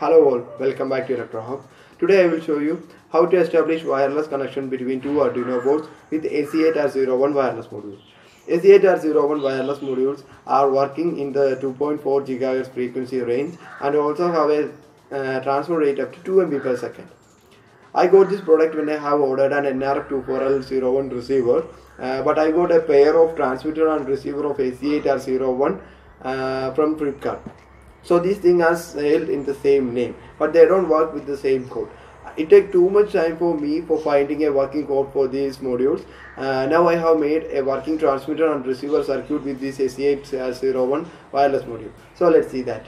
Hello all, welcome back to ElectroHub. Today I will show you how to establish wireless connection between two Arduino boards with SE8R01 wireless modules. SE8R01 wireless modules are working in the 2.4 GHz frequency range and also have a uh, transfer rate up to 2 MB per second. I got this product when I have ordered an NRF24L01 receiver, uh, but I got a pair of transmitter and receiver of SE8R01 uh, from Flipkart. So these things are sold in the same name, but they don't work with the same code. It took too much time for me for finding a working code for these modules. Uh, now I have made a working transmitter and receiver circuit with this SE8R01 wireless module. So let's see that.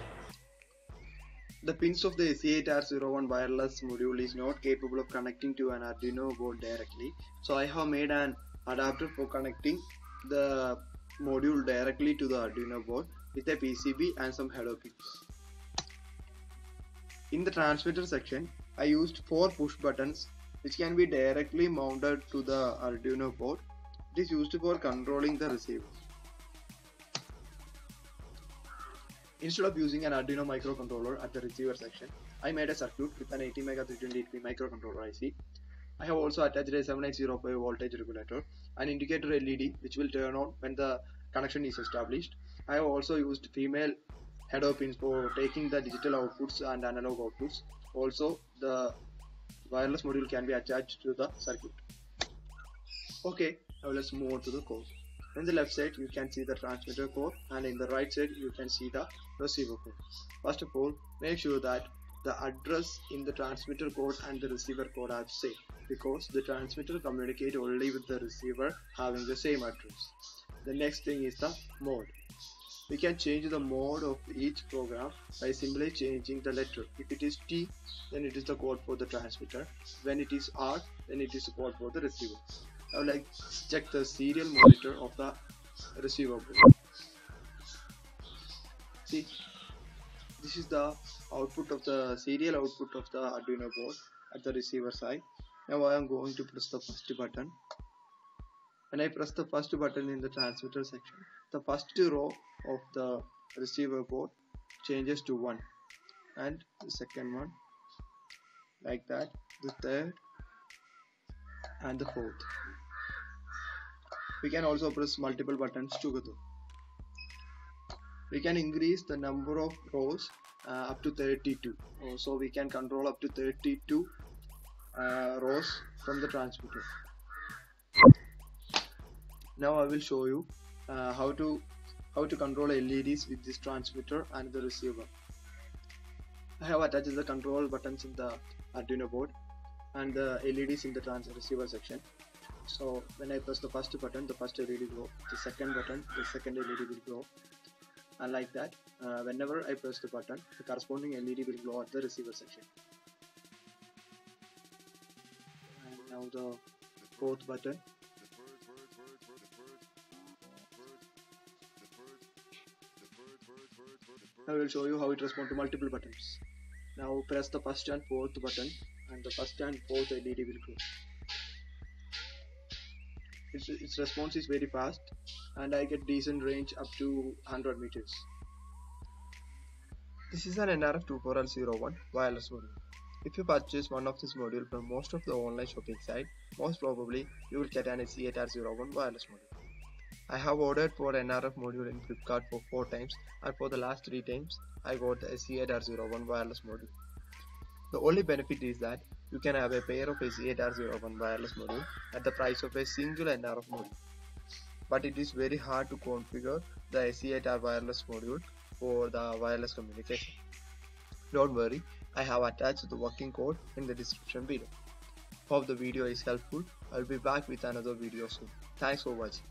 The pins of the SE8R01 wireless module is not capable of connecting to an Arduino board directly. So I have made an adapter for connecting the module directly to the Arduino board with a PCB and some header pins. In the transmitter section, I used four push buttons which can be directly mounted to the Arduino board. It is used for controlling the receiver. Instead of using an Arduino microcontroller at the receiver section, I made a circuit with an ATmega328P microcontroller IC. I have also attached a 7805 voltage regulator, an indicator LED which will turn on when the connection is established. I have also used female header pins for taking the digital outputs and analog outputs. Also, the wireless module can be attached to the circuit. Okay, now let's move on to the code. In the left side, you can see the transmitter core, and in the right side, you can see the receiver core. First of all, make sure that the address in the transmitter code and the receiver code are same because the transmitter communicate only with the receiver having the same address. The next thing is the mode. We can change the mode of each program by simply changing the letter. If it is T, then it is the code for the transmitter. When it is R, then it is the code for the receiver. Now let's check the serial monitor of the receiver board. See, this is the output of the serial output of the Arduino board at the receiver side. Now I am going to press the first button. When I press the first button in the transmitter section, the first row of the receiver board changes to 1 and the second one like that, the third and the fourth. We can also press multiple buttons together. We can increase the number of rows uh, up to 32. Oh, so we can control up to 32 uh, rows from the transmitter. Now I will show you uh, how to how to control LEDs with this transmitter and the receiver. I have attached the control buttons in the Arduino board and the LEDs in the trans receiver section. So when I press the first button, the first LED will glow. The second button, the second LED will glow. And like that, uh, whenever I press the button, the corresponding LED will glow at the receiver section. And now the fourth button I will show you how it responds to multiple buttons. Now press the first and fourth button and the first and fourth LED will glow. Its, its response is very fast and I get decent range up to 100 meters. This is an NRF24L01 wireless module. If you purchase one of this module from most of the online shopping site, most probably you will get an SE8R01 wireless module. I have ordered for NRF module in Flipkart for 4 times and for the last 3 times I got the SE8R01 wireless module. The only benefit is that you can have a pair of SE8R01 wireless module at the price of a single NRF module. But it is very hard to configure the SE8R wireless module for the wireless communication. Don't worry, I have attached the working code in the description below. Hope the video is helpful. I'll be back with another video soon. Thanks for watching.